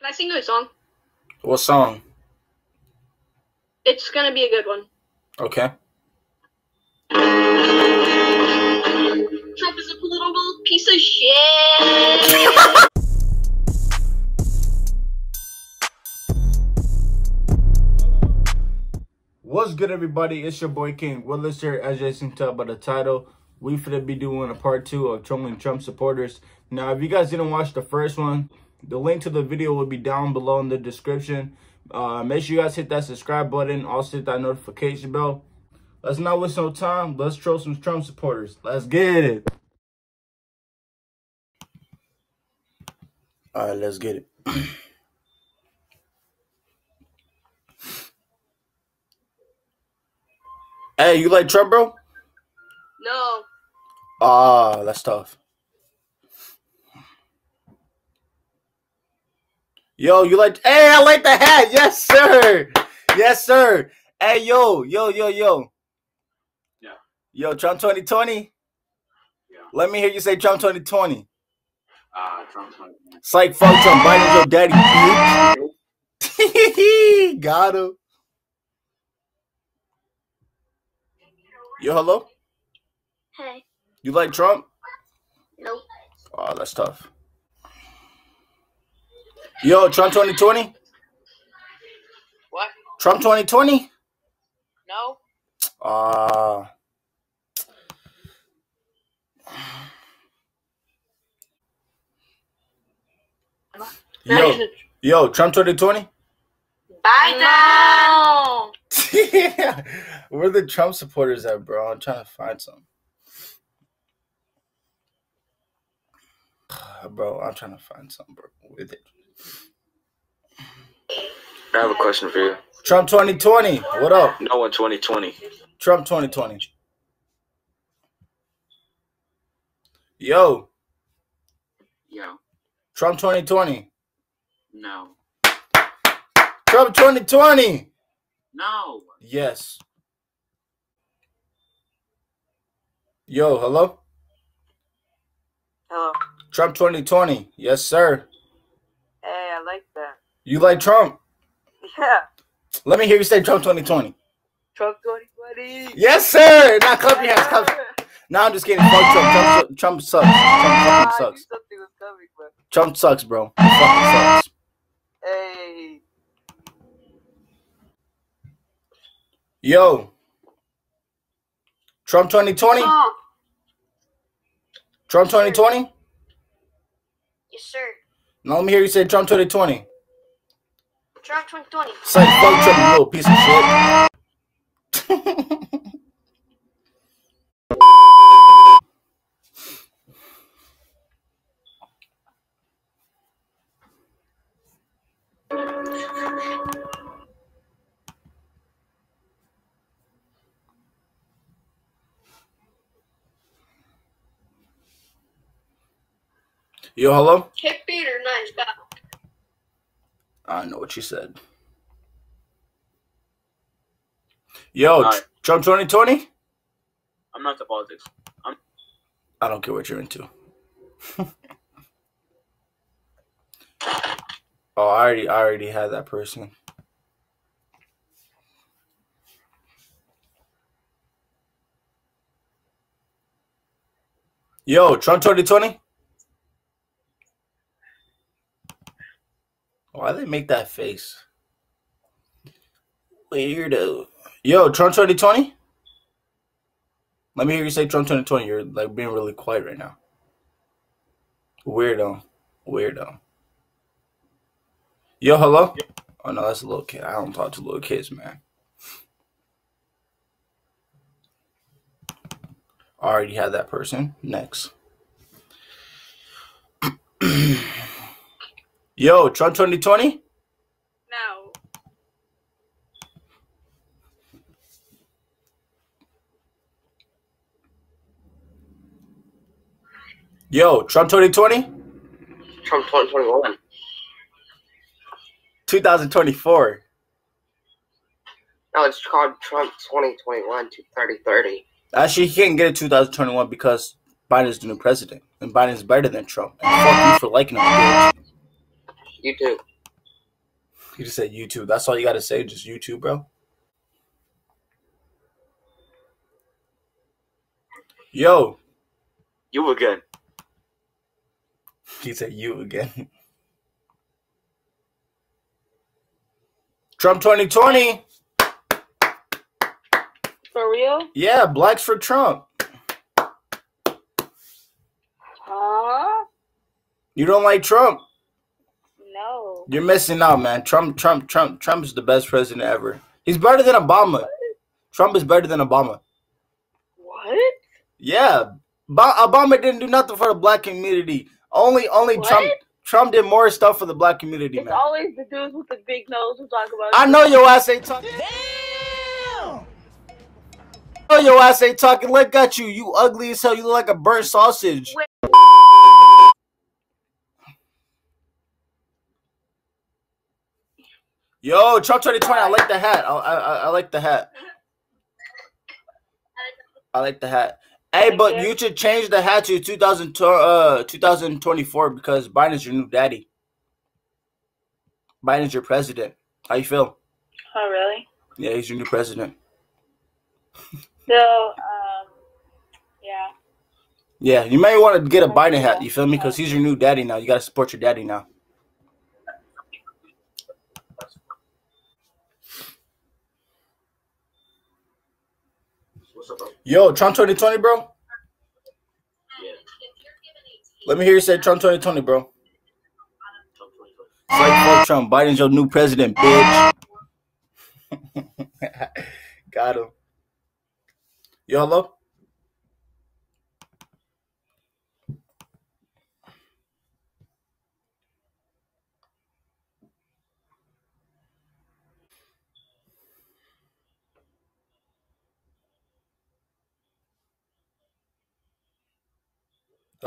Can I sing you a song? What song? It's gonna be a good one. Okay. Trump is a political piece of shit. What's good, everybody? It's your boy King Willis here. As you can tell by the title, we finna be doing a part two of trolling Trump supporters. Now, if you guys didn't watch the first one, the link to the video will be down below in the description. Uh, make sure you guys hit that subscribe button. Also hit that notification bell. Let's not waste no time. Let's troll some Trump supporters. Let's get it. All right, let's get it. hey, you like Trump, bro? no. Ah, that's tough. Yo, you like? Hey, I like the hat. Yes, sir. Yes, sir. Hey, yo, yo, yo, yo. Yeah. Yo, Trump 2020. Yeah. Let me hear you say Trump 2020. Uh, Trump 20. It's like fuck Trump, Biden your daddy, bitch. Got him. Yo, hello. Hey. You like Trump? Nope. Oh, that's tough. Yo, Trump 2020? What? Trump 2020? No. Uh Yo, yo, Trump 2020? Biden. Where are the Trump supporters at, bro? I'm trying to find some. Bro, I'm trying to find something bro. With it. I have a question for you. Trump 2020. What up? No one 2020. Trump 2020. Yo, Yo. Trump 2020. No. Trump 2020. No. Yes. Yo, hello? Trump 2020. Yes, sir. Hey, I like that. You like Trump? Yeah. Let me hear you say Trump 2020. Trump 2020. Yes, sir. Now clap your hands. Clap. No, I'm just kidding. Fuck Trump. Trump, Trump sucks. Trump sucks. coming, bro. Trump sucks, bro. He fucking sucks. Hey. Yo. Trump 2020? Oh. Trump 2020? Yes, sir. Now let me hear you say Trump 2020. Trump 2020. Say fuck Trump, you little piece of shit. Yo, hello? Hey, Peter, nice guy. I know what you said. Yo, Hi. Tr- Trump 2020? I'm not the politics. I don't care what you're into. oh, I already, I already had that person. Yo, Trump 2020? Why they make that face? Weirdo. Yo, Trump 2020? Let me hear you say Trump 2020. You're like being really quiet right now. Weirdo. Weirdo. Yo, hello? Oh no, that's a little kid. I don't talk to little kids, man. Already had that person. Next. Yo, Trump 2020? No. Yo, Trump 2020? Trump 2021. 2024. No, it's called Trump 2021 to 3030. Actually, he can't get it 2021 because Biden's the new president. And Biden's better than Trump. And fuck you for liking him, bitch. You too. You just said YouTube. That's all you got to say. Just YouTube, bro. Yo, You again. he said you again. Trump 2020. For real? Yeah, blacks for Trump. Huh? You don't like Trump? No. You're missing out, man. Trump, Trump, Trump, Trump is the best president ever. He's better than Obama. Trump is better than Obama. What? Yeah, Ba- Obama didn't do nothing for the black community. Only, only What? Trump. Trump did more stuff for the black community, It's man. always the dudes with the big nose who talk about I know your ass ain't talking. I know your ass ain't talking. Look at you. You ugly as hell. You look like a burnt sausage. Wait. Yo, Trump 2020. I like the hat. I, I, I- like the hat. I like the hat. Hey, but Okay. you should change the hat to 2000, uh, 2024 because Biden's your new daddy. Biden's your president. How you feel? Oh, really? Yeah, he's your new president. So, um, yeah. Yeah, you may want to get a Biden hat. You feel me? Because he's your new daddy now. You got to support your daddy now. What's up, bro? Yo, Trump 2020, bro. Yeah. Let me hear you say Trump 2020, bro. Trump 2020. It's like fuck Trump. Biden's your new president, bitch. Got him. Yo, hello?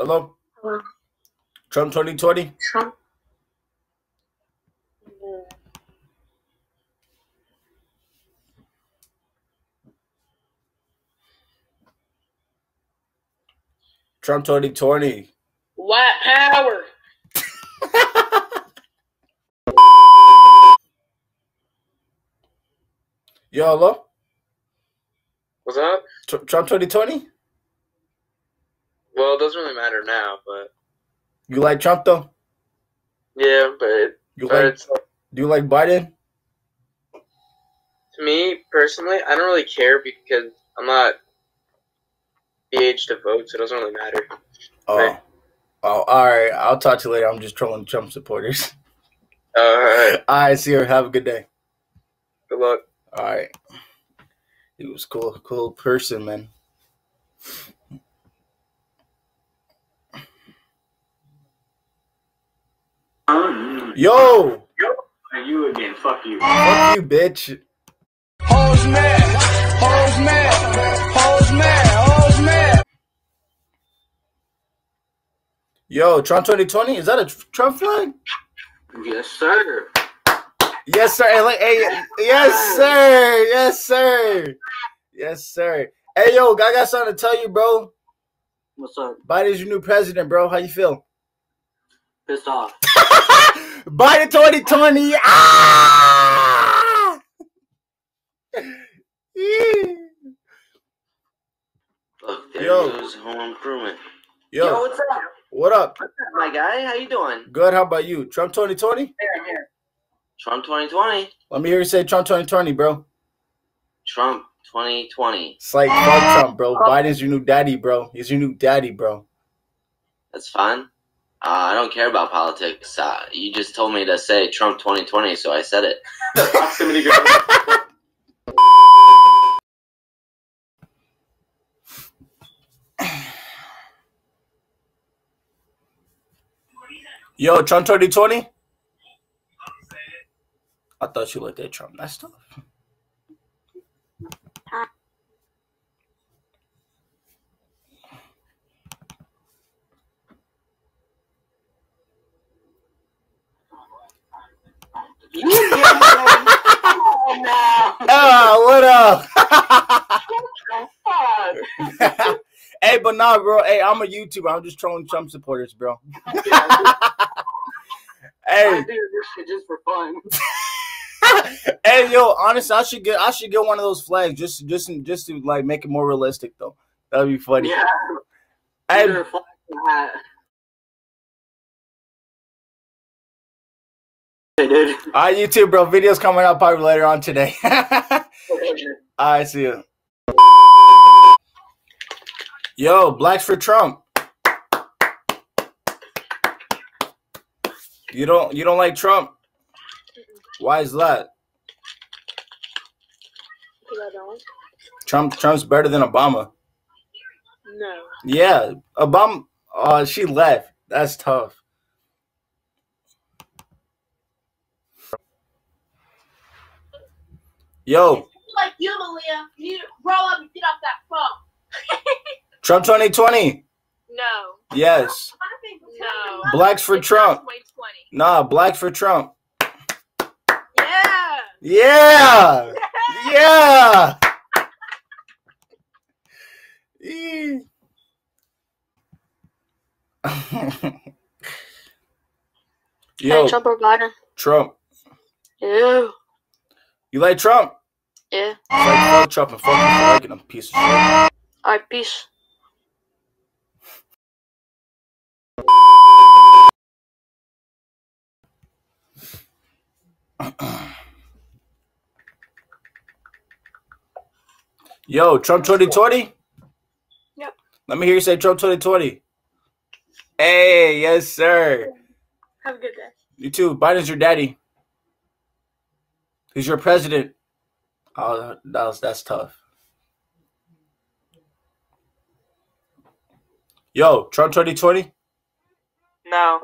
Hello? Hello. Trump 2020? Trump. Trump 2020. White power. Yo, hello? What's up? Tr- Trump 2020? Well, it doesn't really matter now, but You like Trump though? yeah, but, You but like do you like Biden? to me personally, I don't really care because I'm not the age to vote, so it doesn't really matter. Oh. Right. Oh, all right. I'll talk to you later. I'm just trolling Trump supporters. Uh, all right, all right, see you. Have a good day. good luck. All right. He was cool, cool person, man. Yo, And you again. Fuck you. fuck you, bitch. Hose man, hose man, hose man, hose man. Yo, Trump 2020. Is that a Trump flag? Yes, sir. Yes, sir. Hey, like, hey, yes, sir. Yes, sir. Yes, sir. Hey, yo, I got something to tell you, bro. What's up? Biden's your new president, bro. How you feel? Pissed off. Biden 2020. Ah! Yeah. Look, there Yo. goes home improvement. Yo, what's up? what up? What's up, my guy? How you doing? Good. How about you? Trump 2020? Here, here. Trump 2020. Let me hear you say Trump 2020, bro. Trump 2020. It's like fuck Trump, bro. Biden's your new daddy, bro. He's your new daddy, bro. That's fine. Uh, I don't care about politics. Uh, you just told me to say Trump 2020, so I said it. Proximity girl. Yo, Trump 2020? I thought you looked at Trump. That's tough. Ah, what up? hey, but nah, bro. Hey, I'm a YouTuber. I'm just trolling Trump supporters, bro. hey, do this shit just for fun. hey yo, honestly, I should get I should get one of those flags just just just to like make it more realistic though. That'd be funny. Yeah. Hey, Hey, dude. all right, YouTube, bro. Videos coming out probably later on today. all right, see you. Yo, blacks for Trump. You don't you don't like Trump? Why is that? Because I don't. Trump Trump's better than Obama. No. Yeah, Obama. Oh, she left. That's tough. Yo, Like you, Malia. You need to grow up and get off that phone. Trump 2020. No. Yes. No. Blacks for Trump. 2020. Nah, blacks for Trump. Yeah. Yeah. Yeah. Eee. Yo, Trump or Biden? Trump. Ew. You like Trump? Yeah. Fuck, fuck Trump and fuck you for liking him, piece of shit. Alright, peace. Yo, Trump 2020? Yep. Let me hear you say Trump 2020. Hey, yes, sir. Have a good day. You too. Biden's your daddy. He's your president. Oh, that was that's tough. Yo, Trump 2020? No.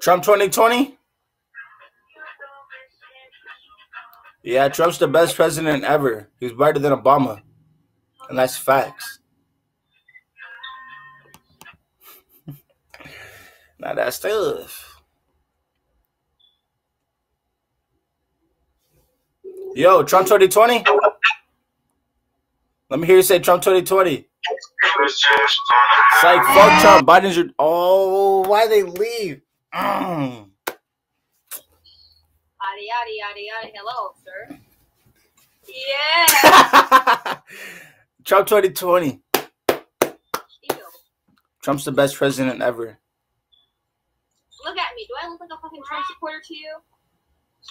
Trump 2020? Yeah, Trump's the best president ever. He's better than Obama. And that's facts. Now that's tough. Yo, Trump 2020? Let me hear you say Trump 2020. Psych, fuck Trump. Biden's your. Oh, why they leave? Mm. Yada yada yada. Hello, sir. Yeah. Trump 2020. Ew. Trump's the best president ever. Look at me. Do I look like a fucking Trump supporter to you?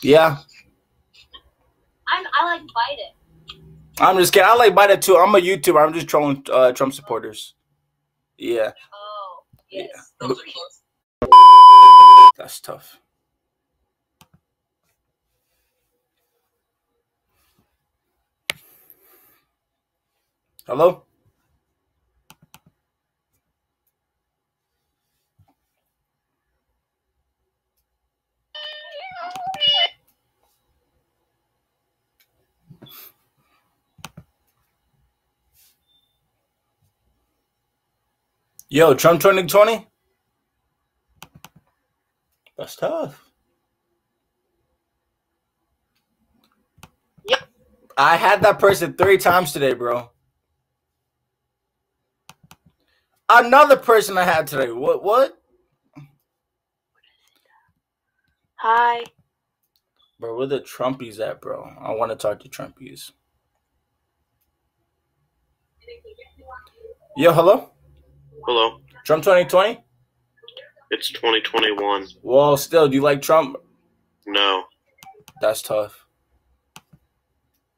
Yeah, I'm. I like Biden. I'm just kidding. I like Biden too. I'm a YouTuber. I'm just trolling uh, Trump supporters. Yeah, Oh, yes. Yeah. Those are close. that's tough. Hello? Yo, Trump 2020? That's tough. Yep. I had that person three times today, bro. Another person I had today. What? What? Hi. Bro, where the Trumpies at, bro? I want to talk to Trumpies. Yo, hello? Hello. Trump 2020? It's 2021. Well, still, do you like Trump? No. That's tough.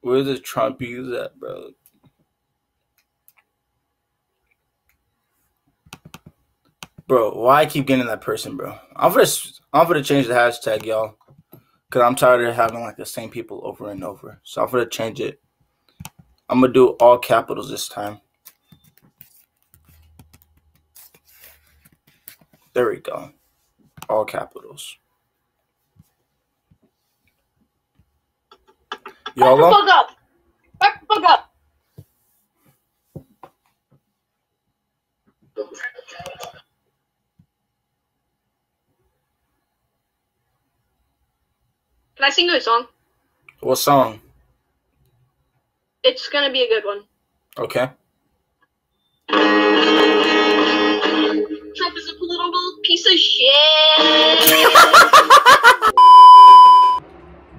Where the Trumpies at, bro? Bro, why I keep getting that person, bro? I'm gonna I'm gonna change the hashtag, y'all, cause I'm tired of having like the same people over and over. So I'm gonna change it. I'm gonna do all capitals this time. There we go. All capitals. Y'all Back the up? fuck up. Back the fuck up. Can I sing you a song? What song? It's gonna be a good one. Okay. A piece of shit.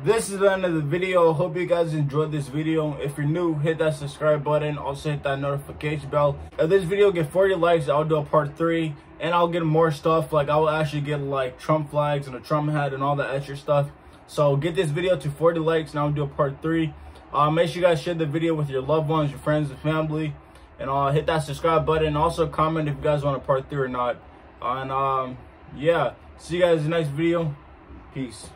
This is the end of the video. Hope you guys enjoyed this video. If you're new, hit that subscribe button. Also hit that notification bell. If this video get 40 likes, I'll do a part three. And I'll get more stuff. Like I will actually get like Trump flags and a Trump hat and all that extra stuff. So get this video to 40 likes and I'll do a part three. Uh, make sure you guys share the video with your loved ones, your friends, and family. And uh, hit that subscribe button. Also comment if you guys want a part three or not. And um, yeah, see you guys in the next video. Peace.